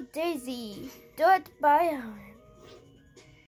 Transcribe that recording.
Daisy. Do it by